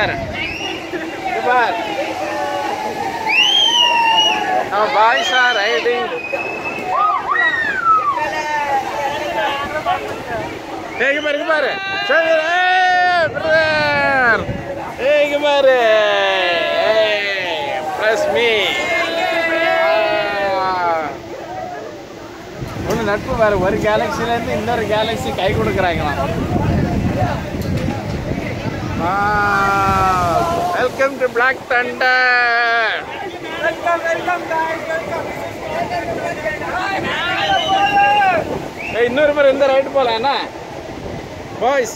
பாரு பாரு Our boys are riding. Hey, come here, come here. Come here, hey, brother. Hey, come here. Hey, press me. ஒன்று நட்பு பாரு ஒரு கேலக்சிலேருந்து இன்னொரு கேலக்சி கை கொடுக்குறாங்களாம் ஆ வெல்கம் டு பிளாக் தண்டர் இன்னொரு பேர் இந்த ரைட்டு போகலாம் என்ன? பாய்ஸ்